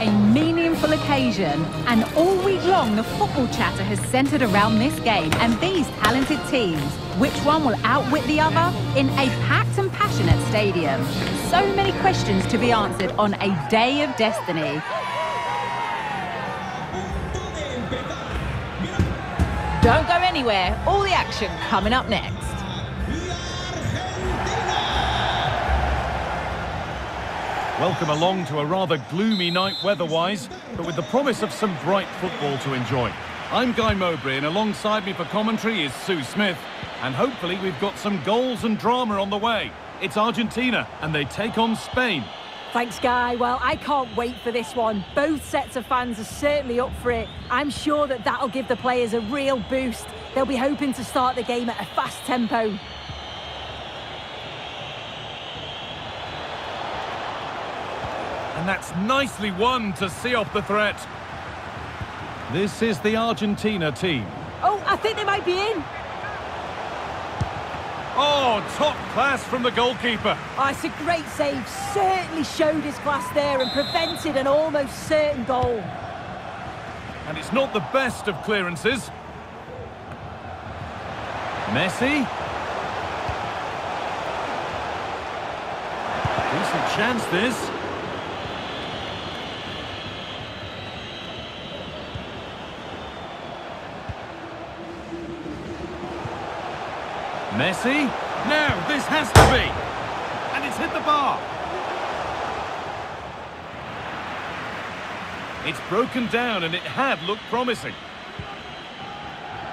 a meaningful occasion. And all week long, the football chatter has centred around this game and these talented teams. Which one will outwit the other in a packed and passionate stadium? So many questions to be answered on a day of destiny. Don't go anywhere. All the action coming up next. Welcome along to a rather gloomy night weather-wise, but with the promise of some bright football to enjoy. I'm Guy Mowbray, and alongside me for commentary is Sue Smith. And hopefully we've got some goals and drama on the way. It's Argentina, and they take on Spain. Thanks, Guy. Well, I can't wait for this one. Both sets of fans are certainly up for it. I'm sure that that'll give the players a real boost. They'll be hoping to start the game at a fast tempo. And that's nicely won to see off the threat. This is the Argentina team. Oh, I think they might be in. Oh, top class from the goalkeeper. Oh, it's a great save. Certainly showed his class there and prevented an almost certain goal. And it's not the best of clearances. Messi. Decent chance, this. Messi. Now, this has to be. And it's hit the bar. It's broken down and it had looked promising.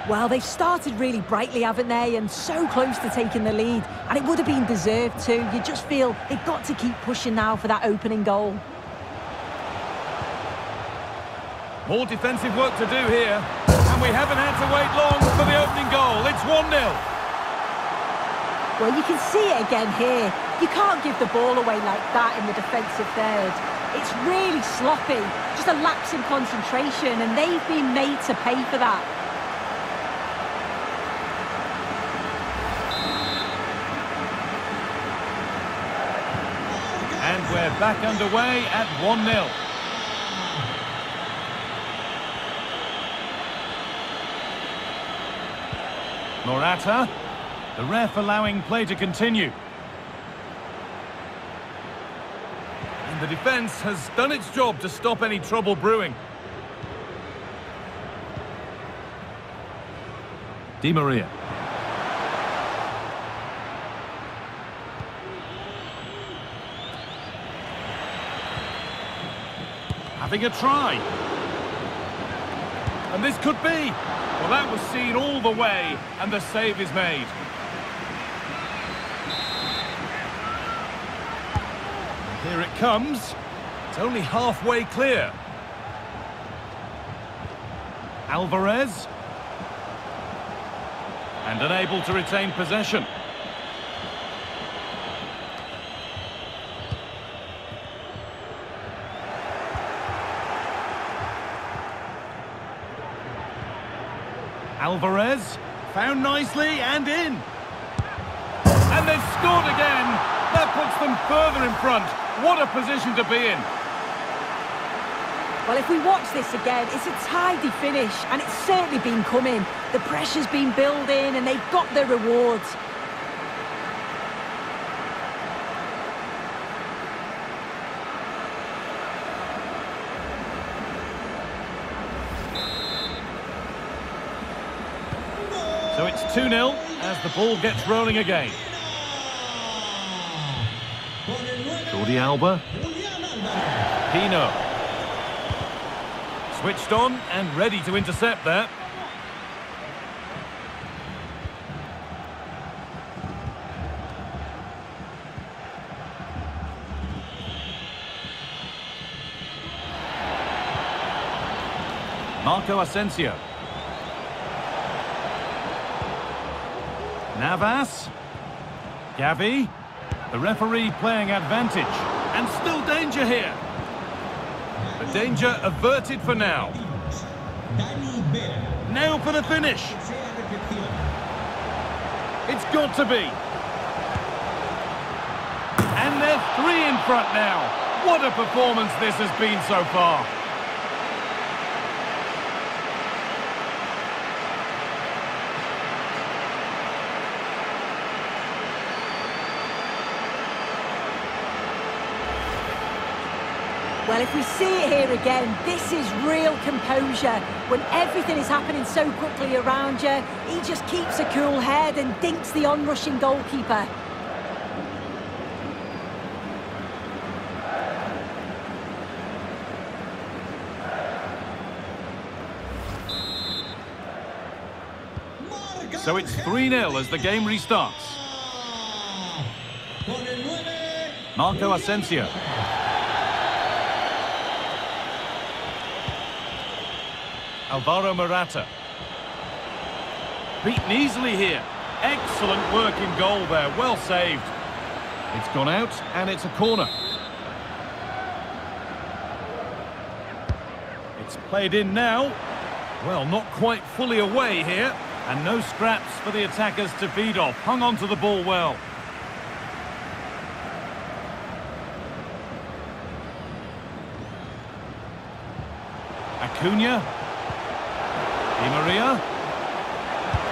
Well, they've started really brightly, haven't they? And so close to taking the lead. And it would have been deserved too. You just feel they've got to keep pushing now for that opening goal. More defensive work to do here. And we haven't had to wait long for the opening goal. It's 1-0. Well, you can see it again here. You can't give the ball away like that in the defensive third. It's really sloppy, just a lapse in concentration, and they've been made to pay for that. And we're back underway at 1-0. Morata. The ref allowing play to continue. And the defence has done its job to stop any trouble brewing. Di Maria. Having a try. And this could be. Well, that was seen all the way, and the save is made. Here it comes. It's only halfway clear. Alvarez. And unable to retain possession. Alvarez. Found nicely and in. And they've scored again. That puts them further in front. What a position to be in. Well, if we watch this again, it's a tidy finish, and it's certainly been coming. The pressure's been building, and they've got their rewards. So it's 2-0 as the ball gets rolling again. Jordi Alba. Pino. Switched on and ready to intercept that. Marco Asensio. Navas. Gavi. The referee playing advantage. And still danger here. The danger averted for now. Now for the finish. It's got to be. And they're three in front now. What a performance this has been so far. Well, if we see it here again, this is real composure. When everything is happening so quickly around you, he just keeps a cool head and dinks the onrushing goalkeeper. So it's 3-0 as the game restarts. Marco Asensio. Alvaro Morata. Beaten easily here. Excellent work in goal there. Well saved. It's gone out and it's a corner. It's played in now. Well, not quite fully away here. And no scraps for the attackers to feed off. Hung on to the ball well. Acuna. Maria.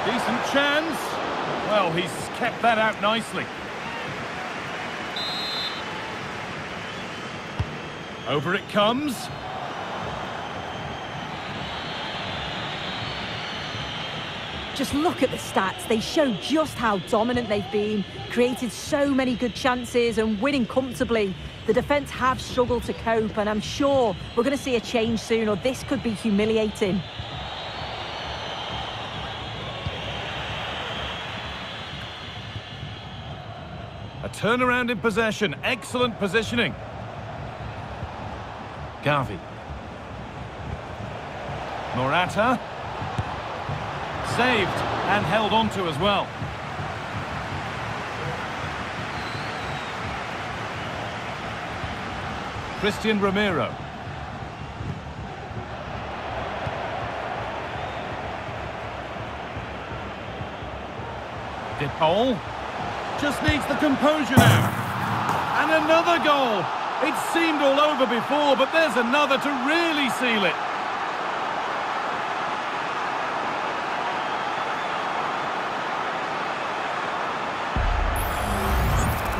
Decent chance. Well, he's kept that out nicely. Over it comes. Just look at the stats. They show just how dominant they've been, created so many good chances and winning comfortably. The defence have struggled to cope and I'm sure we're going to see a change soon or this could be humiliating. Turnaround in possession. Excellent positioning. Gavi. Morata. Saved and held onto as well. Cristian Romero. De Paul. Just needs the composure now. And another goal. It seemed all over before, but there's another to really seal it.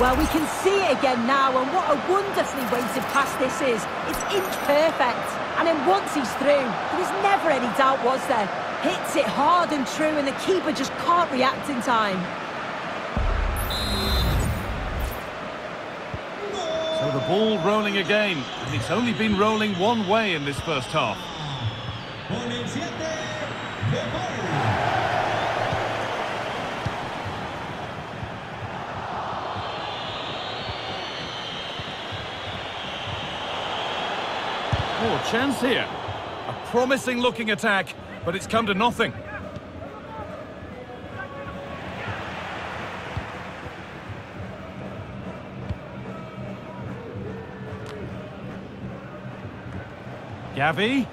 Well, we can see it again now, and what a wonderfully weighted pass this is. It's inch perfect. And then once he's through, there was never any doubt, was there? Hits it hard and true, and the keeper just can't react in time. Ball rolling again, and it's only been rolling one way in this first half. Oh, chance here. A promising looking attack, but it's come to nothing. Gavi.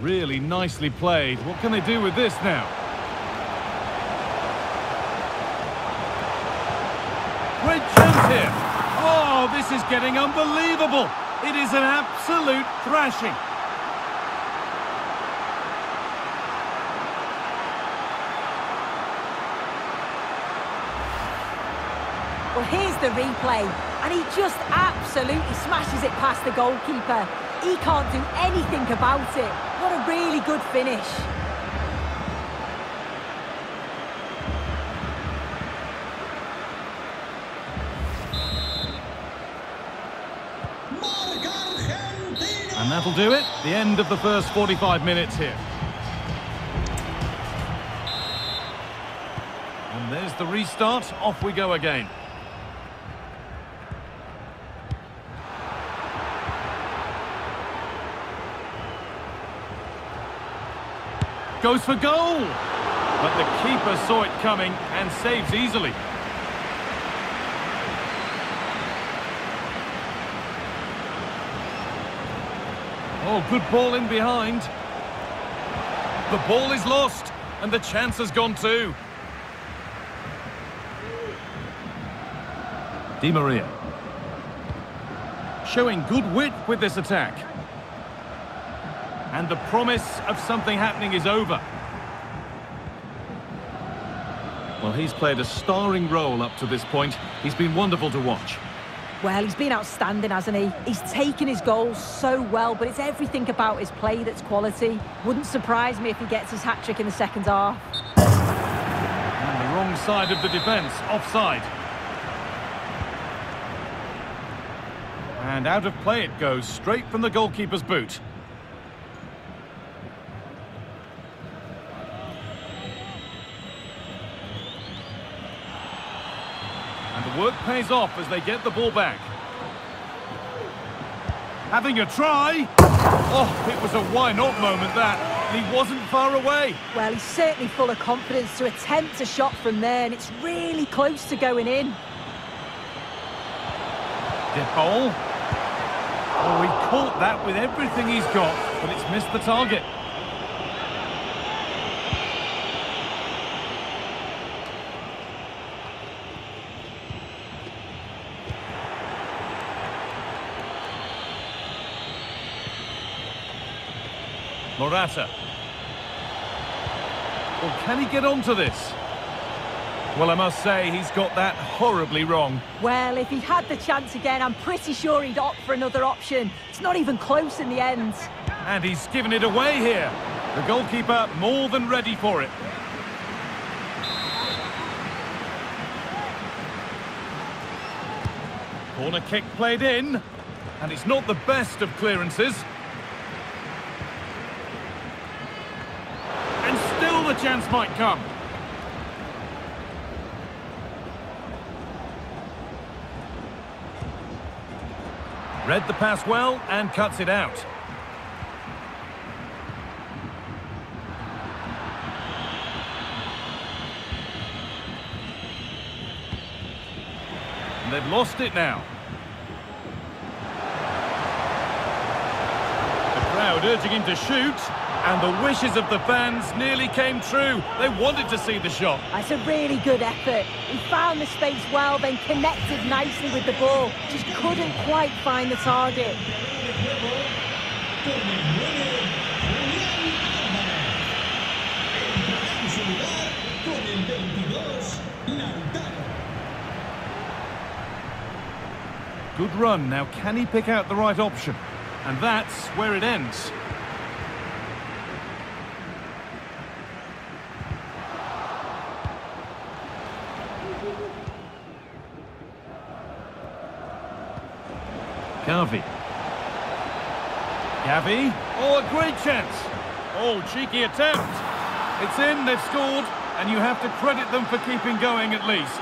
Really nicely played. What can they do with this now? Chance here. Oh, this is getting unbelievable. It is an absolute thrashing. Well, here's the replay, and he just absolutely smashes it past the goalkeeper. He can't do anything about it. What a really good finish. And that'll do it. The end of the first 45 minutes here. And there's the restart. Off we go again. Goes for goal! But the keeper saw it coming and saves easily. Oh, good ball in behind. The ball is lost, and the chance has gone too. Di Maria. Showing good wit with this attack. And the promise of something happening is over. Well, he's played a starring role up to this point. He's been wonderful to watch. Well, he's been outstanding, hasn't he? He's taken his goals so well, but it's everything about his play that's quality. Wouldn't surprise me if he gets his hat-trick in the second half. And the wrong side of the defence, offside. And out of play it goes, straight from the goalkeeper's boot. And the work pays off as they get the ball back. Having a try. Oh, it was a why-not moment, that. And he wasn't far away. Well, he's certainly full of confidence to attempt a shot from there, and it's really close to going in. De Paul. Oh, he caught that with everything he's got, but it's missed the target. Morata. Well, can he get onto this? Well, I must say, he's got that horribly wrong. Well, if he had the chance again, I'm pretty sure he'd opt for another option. It's not even close in the end. And he's given it away here. The goalkeeper more than ready for it. Corner kick played in. And it's not the best of clearances. And still the chance might come. Read the pass well and cuts it out. They've lost it now. The crowd urging him to shoot, and the wishes of the fans nearly came true. They wanted to see the shot. That's a really good effort. He found the space well, then connected nicely with the ball. Just couldn't quite find the target. Good run. Now, can he pick out the right option? And that's where it ends. Gavi. Gavi. Oh, a great chance. Oh, cheeky attempt. It's in, they've scored, and you have to credit them for keeping going at least.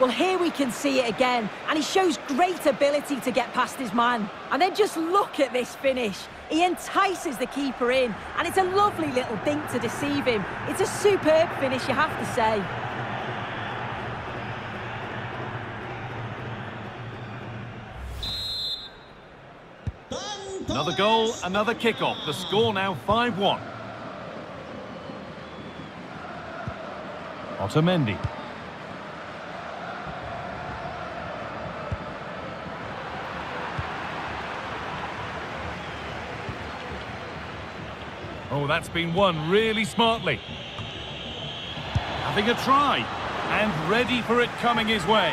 Well, here we can see it again, and he shows great ability to get past his man. And then just look at this finish. He entices the keeper in, and it's a lovely little dink to deceive him. It's a superb finish, you have to say. Another goal, another kick-off. The score now 5-1. Otamendi. Oh, that's been won really smartly. Having a try, and ready for it coming his way.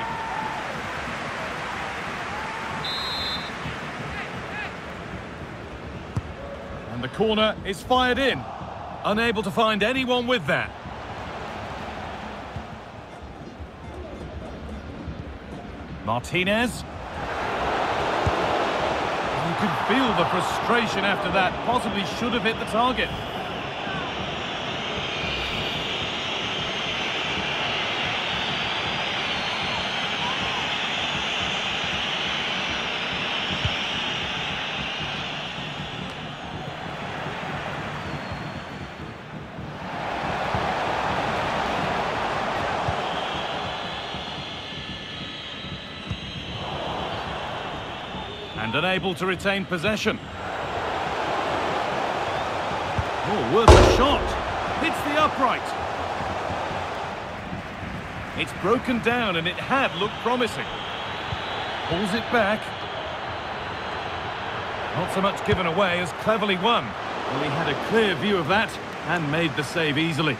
And the corner is fired in. Unable to find anyone with that. Martinez. Could feel the frustration after that. Possibly should have hit the target. Unable to retain possession. Oh, worth a shot. Hits the upright. It's broken down and it had looked promising. Pulls it back. Not so much given away as cleverly won. Well, he had a clear view of that and made the save easily.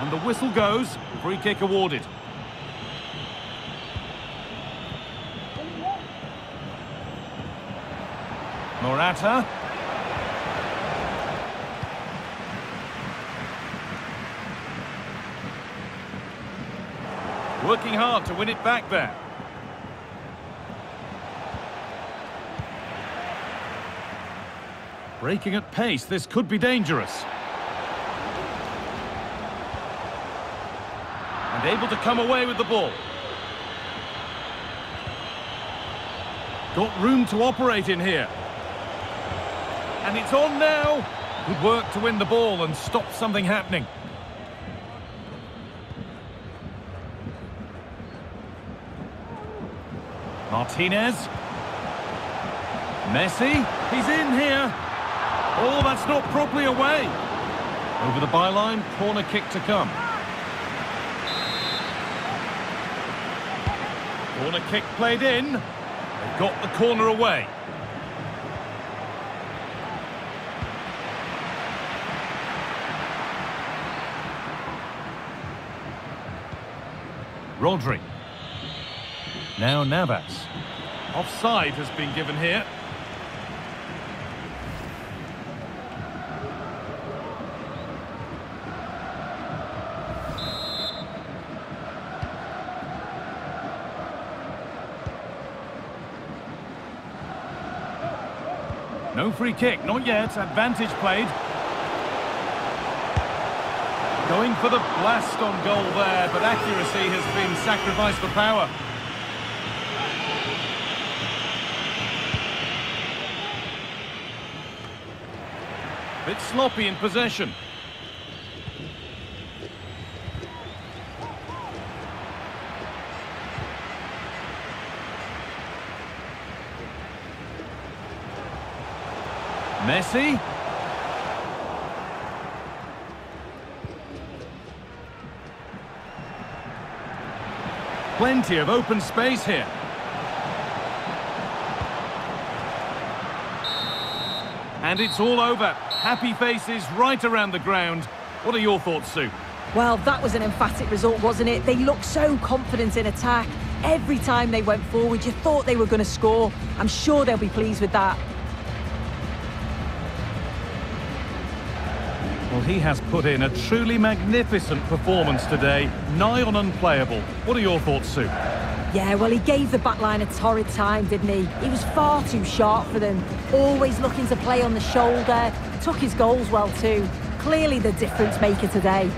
And the whistle goes. Free kick awarded. Morata. Working hard to win it back there. Breaking at pace, this could be dangerous. And able to come away with the ball. Got room to operate in here. And it's on now. Good work to win the ball and stop something happening. Martinez. Messi. He's in here. Oh, that's not properly away. Over the byline, corner kick to come. Corner kick played in. They got the corner away. Rodri. Now Navas. Offside has been given here. No free kick, not yet. Advantage played. Going for the blast on goal there, but accuracy has been sacrificed for power. Bit sloppy in possession. Messi. Plenty of open space here. And it's all over. Happy faces right around the ground. What are your thoughts, Sue? Well, that was an emphatic result, wasn't it? They looked so confident in attack. Every time they went forward, you thought they were going to score. I'm sure they'll be pleased with that. Well, he has put in a truly magnificent performance today, nigh on unplayable. What are your thoughts, Sue? Yeah, well, he gave the backline a torrid time, didn't he? He was far too sharp for them. Always looking to play on the shoulder. Took his goals well, too. Clearly the difference maker today.